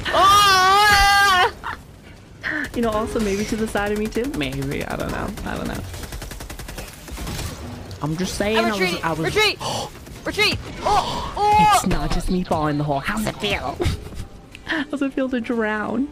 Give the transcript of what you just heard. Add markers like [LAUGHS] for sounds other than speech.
[LAUGHS] You know, also maybe to the side of me too. Maybe I don't know. I don't know. I'm just saying. I'm I was. I was. Retreat! [GASPS] Retreat! Oh! Oh! It's not just me falling in the hole. How's it feel? [LAUGHS] How's it feel to drown?